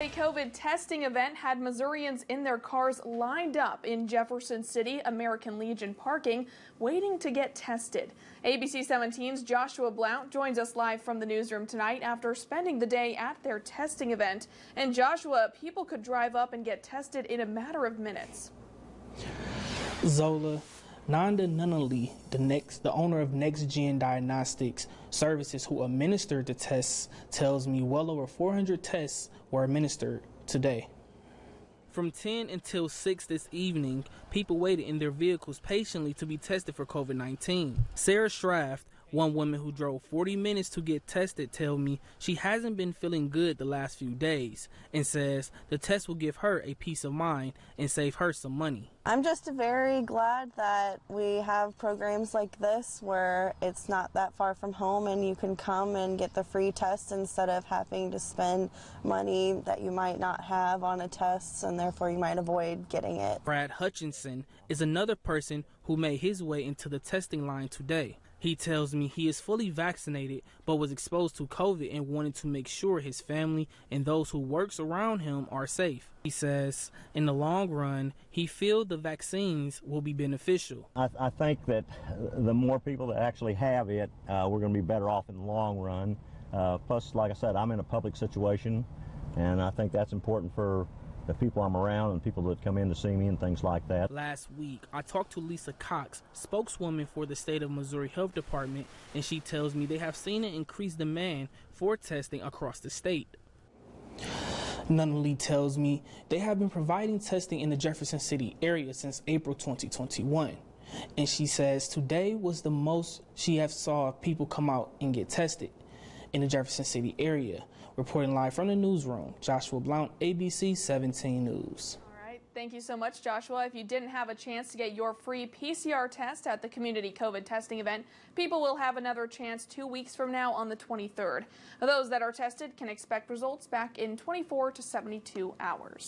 A COVID testing event had Missourians in their cars lined up in Jefferson City American Legion parking, waiting to get tested. ABC 17's Joshua Blount joins us live from the newsroom tonight after spending the day at their testing event. And Joshua, people could drive up and get tested in a matter of minutes. Zola, Nanda Nunnally, the next, the owner of Next Gen Diagnostics Services, who administered the tests, tells me well over 400 tests were administered today. From 10 until 6 this evening, people waited in their vehicles patiently to be tested for COVID 19. Sarah Shraft, one woman who drove 40 minutes to get tested tells me she hasn't been feeling good the last few days and says the test will give her a peace of mind and save her some money. I'm just very glad that we have programs like this where it's not that far from home and you can come and get the free test instead of having to spend money that you might not have on a test and therefore you might avoid getting it. Brad Hutchinson is another person who made his way into the testing line today. He tells me he is fully vaccinated but was exposed to COVID and wanted to make sure his family and those who works around him are safe. He says in the long run, he feels the vaccines will be beneficial. I, I think that the more people that actually have it, uh, we're going to be better off in the long run. Uh, plus, like I said, I'm in a public situation, and I think that's important for the people I'm around and people that come in to see me and things like that. Last week, I talked to Lisa Cox, spokeswoman for the state of Missouri Health Department, and she tells me they have seen an increased demand for testing across the state. Nunnally tells me they have been providing testing in the Jefferson City area since April 2021. And she says today was the most she has saw people come out and get tested in the Jefferson City area. Reporting live from the newsroom, Joshua Blount, ABC 17 News. All right, thank you so much, Joshua. If you didn't have a chance to get your free PCR test at the community COVID testing event, people will have another chance two weeks from now on the 23rd. Those that are tested can expect results back in 24 to 72 hours.